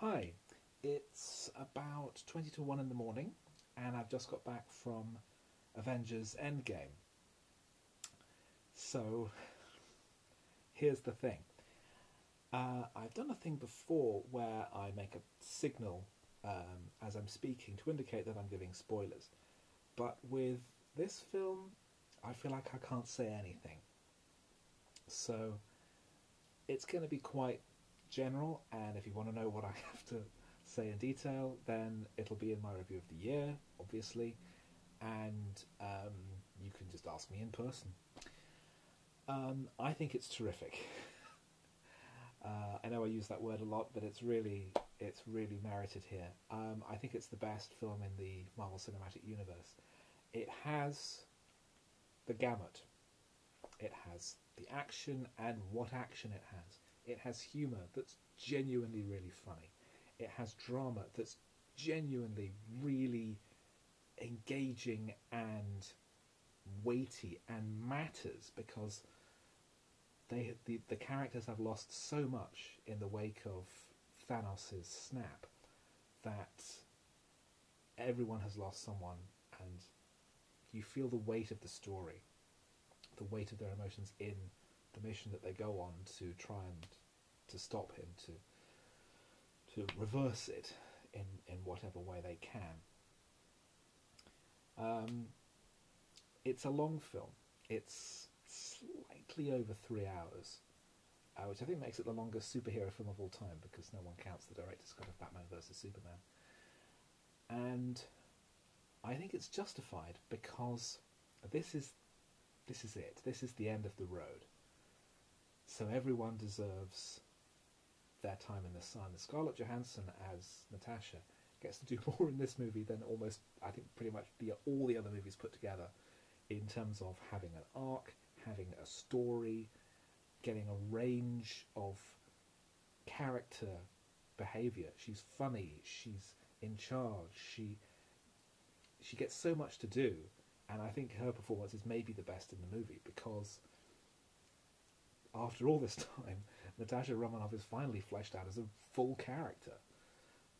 Hi, it's about 20 to 1 in the morning, and I've just got back from Avengers Endgame. So, here's the thing uh, I've done a thing before where I make a signal um, as I'm speaking to indicate that I'm giving spoilers, but with this film, I feel like I can't say anything. So, it's going to be quite general, and if you want to know what I have to say in detail, then it'll be in my review of the year, obviously, and um, you can just ask me in person. Um, I think it's terrific. uh, I know I use that word a lot, but it's really it's really merited here. Um, I think it's the best film in the Marvel Cinematic Universe. It has the gamut. It has the action and what action it has. It has humour that's genuinely really funny. It has drama that's genuinely really engaging and weighty and matters because they the, the characters have lost so much in the wake of Thanos' snap that everyone has lost someone and you feel the weight of the story, the weight of their emotions in the mission that they go on to try and to stop him, to to reverse it in, in whatever way they can. Um, it's a long film. It's slightly over three hours, uh, which I think makes it the longest superhero film of all time because no one counts the director's cut of Batman vs Superman. And I think it's justified because this is this is it. This is the end of the road. So everyone deserves their time in the sun. Scarlett Johansson as Natasha gets to do more in this movie than almost I think pretty much the, all the other movies put together in terms of having an arc, having a story, getting a range of character behavior. She's funny, she's in charge, she she gets so much to do, and I think her performance is maybe the best in the movie because after all this time, Natasha Romanoff is finally fleshed out as a full character.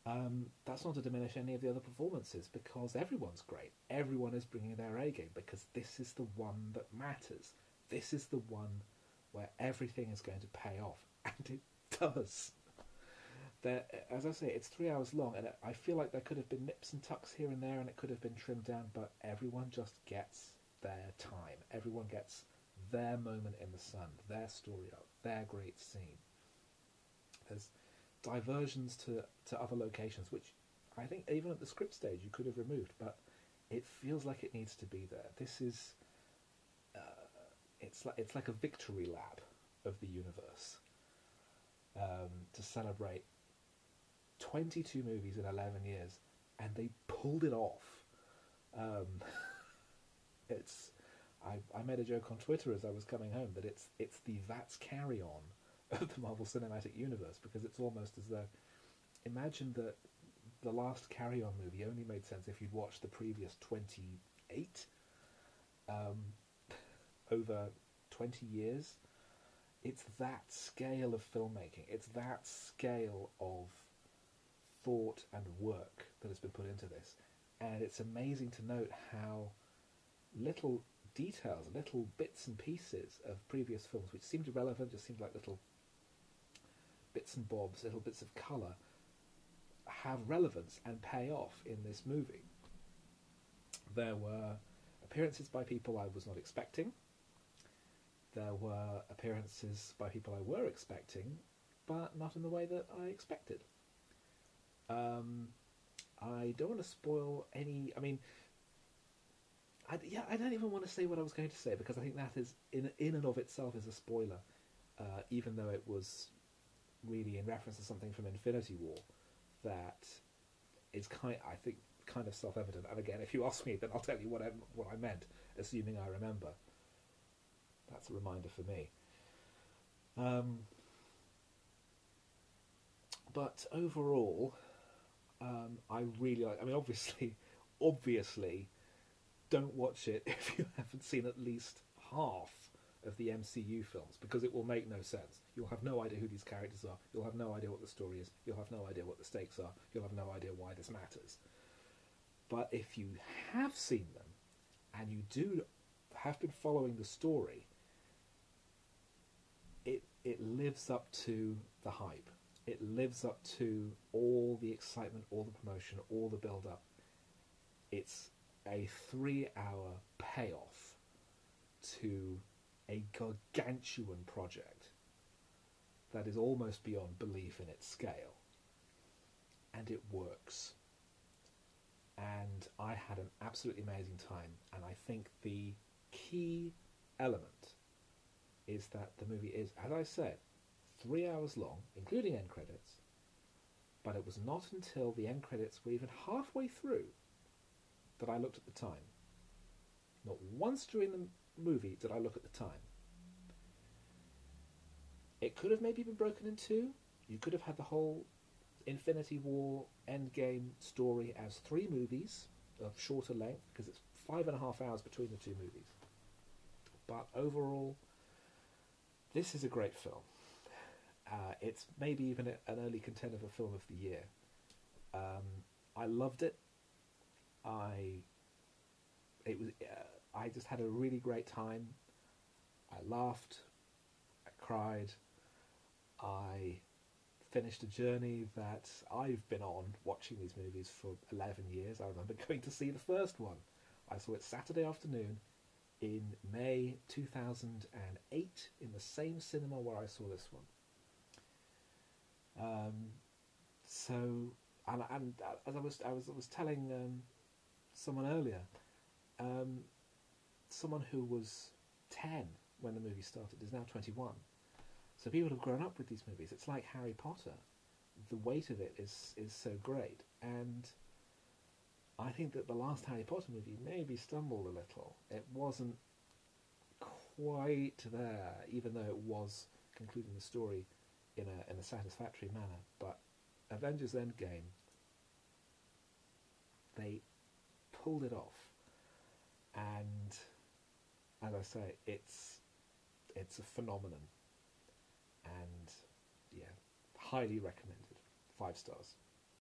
Um, that's not to diminish any of the other performances because everyone's great. Everyone is bringing their A game because this is the one that matters. This is the one where everything is going to pay off, and it does. There, as I say, it's three hours long, and I feel like there could have been nips and tucks here and there, and it could have been trimmed down. But everyone just gets their time. Everyone gets their moment in the sun, their story arc, their great scene. There's diversions to, to other locations, which I think even at the script stage you could have removed, but it feels like it needs to be there. This is uh, it's like it's like a victory lap of the universe um, to celebrate 22 movies in 11 years, and they pulled it off. Um, it's I, I made a joke on Twitter as I was coming home that it's it's the that's carry on of the Marvel Cinematic Universe because it's almost as though imagine that the last carry on movie only made sense if you'd watched the previous 28 um, over 20 years. It's that scale of filmmaking, it's that scale of thought and work that has been put into this. And it's amazing to note how little details, little bits and pieces of previous films, which seemed irrelevant, just seemed like little bits and bobs, little bits of colour, have relevance and pay off in this movie. There were appearances by people I was not expecting. There were appearances by people I were expecting, but not in the way that I expected. Um, I don't want to spoil any. I mean, I, yeah, I don't even want to say what I was going to say because I think that is in in and of itself is a spoiler, uh, even though it was really in reference to something from Infinity War that is kind. I think kind of self evident. And again, if you ask me, then I'll tell you what I what I meant, assuming I remember. That's a reminder for me. Um, but overall, um, I really like. I mean, obviously, obviously don't watch it if you haven't seen at least half of the MCU films because it will make no sense. You'll have no idea who these characters are. You'll have no idea what the story is. You'll have no idea what the stakes are. You'll have no idea why this matters. But if you have seen them and you do have been following the story, it it lives up to the hype. It lives up to all the excitement, all the promotion, all the build up. It's a three hour payoff to a gargantuan project that is almost beyond belief in its scale. And it works. And I had an absolutely amazing time. And I think the key element is that the movie is, as I said, three hours long, including end credits. But it was not until the end credits were even halfway through that I looked at the time. Not once during the movie did I look at the time. It could have maybe been broken in two. You could have had the whole Infinity War Endgame story as three movies of shorter length because it's five and a half hours between the two movies. But overall, this is a great film. Uh, it's maybe even an early contender for film of the year. Um, I loved it. I it was uh, I just had a really great time. I laughed, I cried, I finished a journey that I've been on watching these movies for 11 years. I remember going to see the first one. I saw it Saturday afternoon in May 2008 in the same cinema where I saw this one. Um, so, and, and as I was, I was, I was telling um, someone earlier, um, someone who was 10 when the movie started is now 21. So people have grown up with these movies. It's like Harry Potter. The weight of it is is so great, and I think that the last Harry Potter movie maybe stumbled a little. It wasn't quite there, even though it was concluding the story in a in a satisfactory manner. But Avengers Endgame, they pulled it off, and as I say, it's it's a phenomenon, and yeah, highly recommended. Five stars.